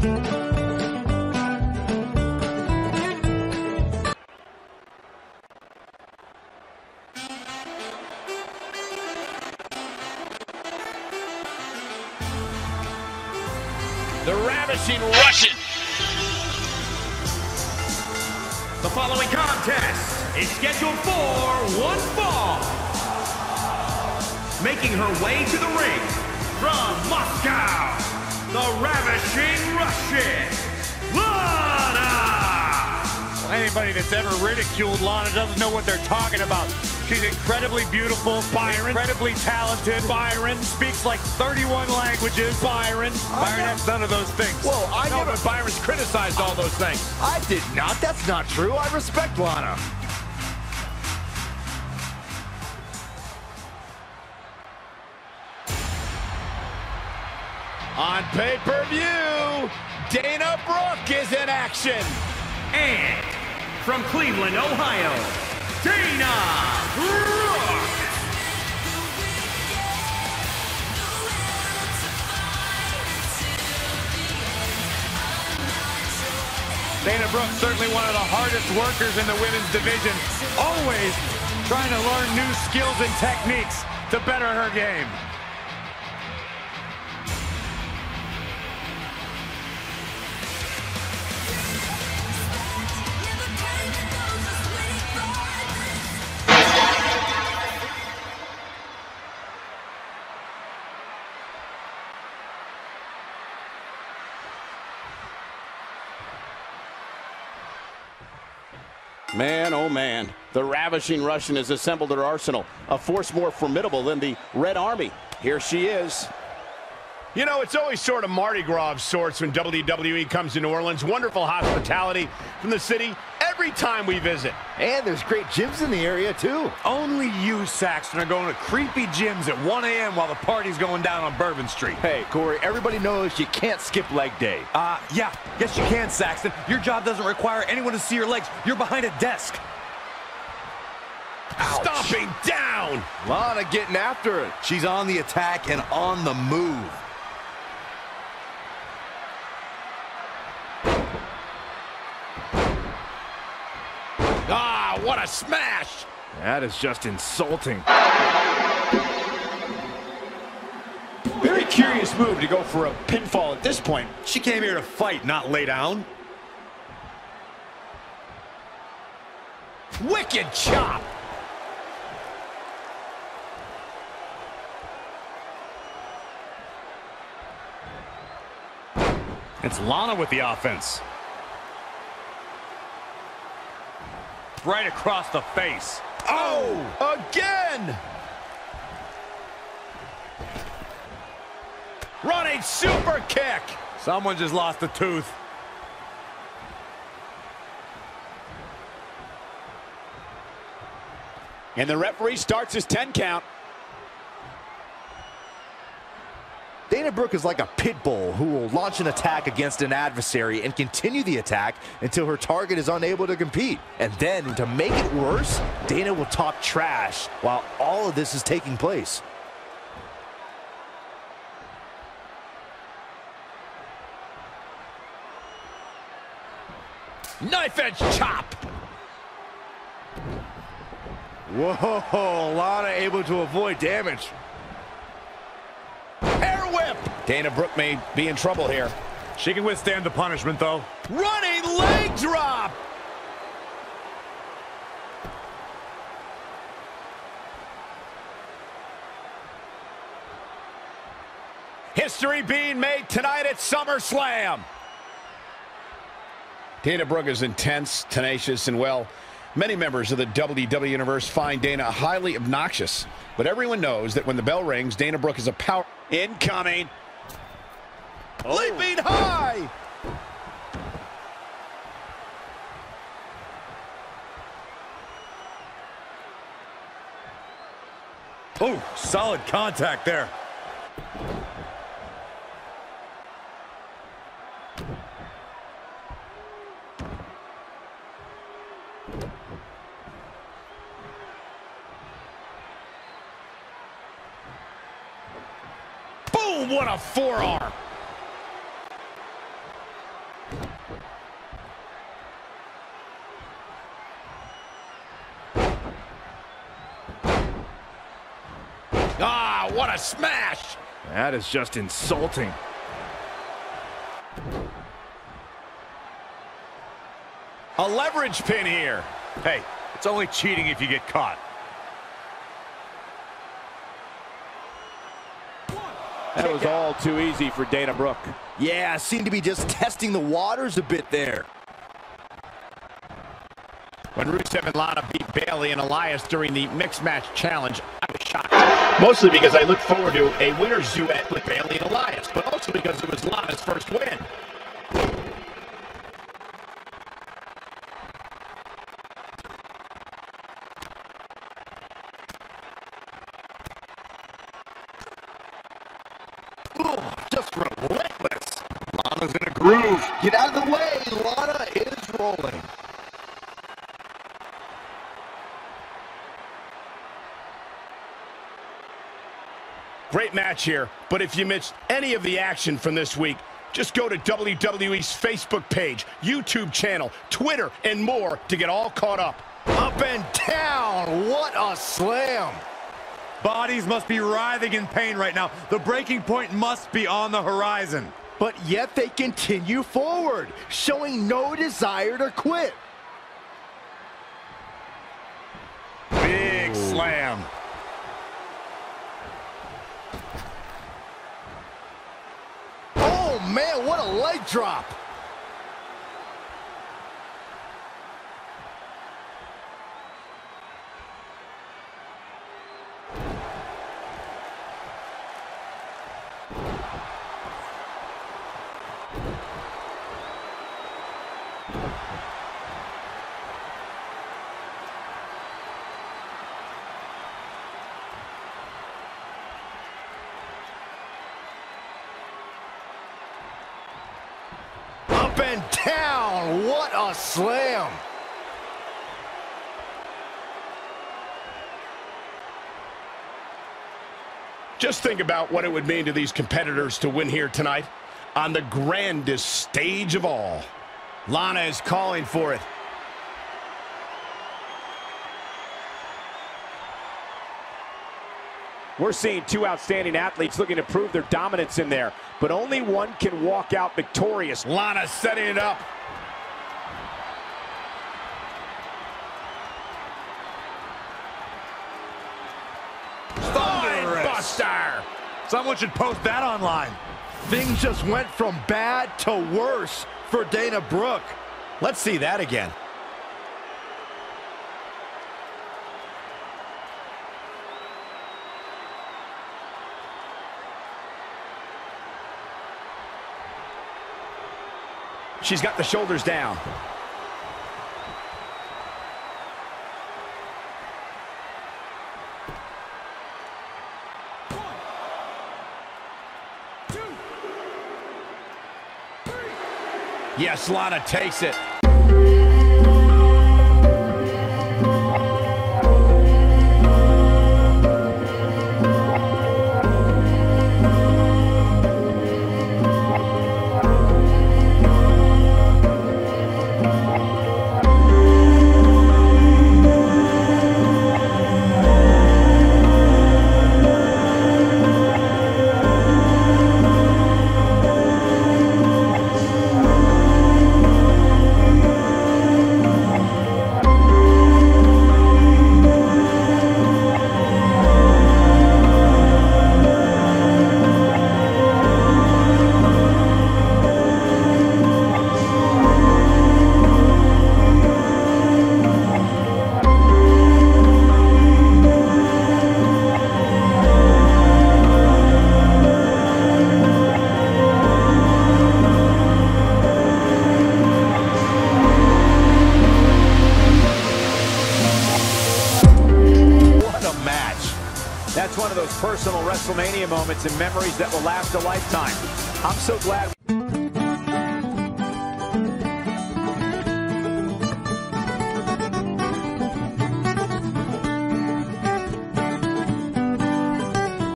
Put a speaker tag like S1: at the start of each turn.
S1: The Ravishing Russian.
S2: The following contest is scheduled for one fall. Making her way to the ring from Moscow, the Ravishing Russian, Lana!
S3: Anybody that's ever ridiculed Lana doesn't know what they're talking about. She's incredibly beautiful, Byron, incredibly talented. Byron speaks like 31 languages. Byron, Byron has none of those things.
S1: Whoa, I
S3: No,
S1: never.
S3: but
S1: Byron's criticized all those things.
S4: I did not. That's not true. I respect Lana.
S1: On pay-per-view, Dana Brooke is in action.
S2: And from Cleveland, Ohio, Dana Brooke!
S3: Dana Brooke, certainly one of the hardest workers in the women's division. Always trying to learn new skills and techniques to better her game.
S5: Man, oh man, the ravishing Russian has assembled her arsenal, a force more formidable than the Red Army. Here she is.
S1: You know, it's always sort of Mardi Gras of sorts when WWE comes to New Orleans. Wonderful hospitality from the city every time we visit.
S4: And there's great gyms in the area, too.
S3: Only you, Saxton, are going to creepy gyms at 1 a.m. while the party's going down on Bourbon Street.
S4: Hey, Corey, everybody knows you can't skip leg day.
S3: Uh, yeah, yes you can, Saxton. Your job doesn't require anyone to see your legs. You're behind a desk.
S1: Stomping down.
S4: Lana getting after it. She's on the attack and on the move.
S1: What a smash.
S4: That is just insulting.
S6: Very curious move to go for a pinfall at this point.
S3: She came here to fight, not lay down.
S1: Wicked chop.
S3: It's Lana with the offense. Right across the face.
S1: Oh, again. Running super kick.
S3: Someone just lost a tooth.
S6: And the referee starts his 10 count.
S4: Dana Brooke is like a pit bull who will launch an attack against an adversary and continue the attack until her target is unable to compete. And then, to make it worse, Dana will talk trash while all of this is taking place.
S1: Knife edge chop.
S4: Whoa, Lana able to avoid damage.
S6: Dana Brooke may be in trouble here.
S3: She can withstand the punishment, though.
S1: Running leg drop. History being made tonight at SummerSlam. Dana Brooke is intense, tenacious, and well, many members of the WWE Universe find Dana highly obnoxious. But everyone knows that when the bell rings, Dana Brooke is a power.
S6: Incoming. Oh.
S1: Leaping high.
S3: Oh, solid contact there.
S1: Boom, what a forearm. Ah, what a smash!
S4: That is just insulting.
S1: A leverage pin here.
S3: Hey, it's only cheating if you get caught.
S5: That was all too easy for Dana Brooke.
S4: Yeah, seemed to be just testing the waters a bit there.
S1: When Rusev and Lana beat Bayley and Elias during the Mixed Match Challenge, I was shocked. Mostly because I look forward to a winner's duet with Bayley and Elias, but also because it was Lana's first win. Ooh, just relentless.
S3: Lana's in a groove.
S4: Get out of the way. Lana is rolling.
S1: Great match here, but if you missed any of the action from this week, just go to WWE's Facebook page, YouTube channel, Twitter, and more to get all caught up.
S4: Up and down. What a slam.
S3: Bodies must be writhing in pain right now. The breaking point must be on the horizon.
S4: But yet they continue forward, showing no desire to quit.
S3: Big slam.
S4: Oh, man, what a leg drop. And down. What a slam.
S1: Just think about what it would mean to these competitors to win here tonight on the grandest stage of all.
S4: Lana is calling for it.
S5: We're seeing two outstanding athletes looking to prove their dominance in there, but only one can walk out victorious.
S1: Lana setting it up.
S3: Thunderous.
S1: Buster.
S3: Someone should post that online.
S4: Things just went from bad to worse for Dana Brooke.
S1: Let's see that again. She's got the shoulders down. Yes, Lana takes it.
S3: A match. That's one of those personal WrestleMania moments and memories that will last a lifetime. I'm so glad.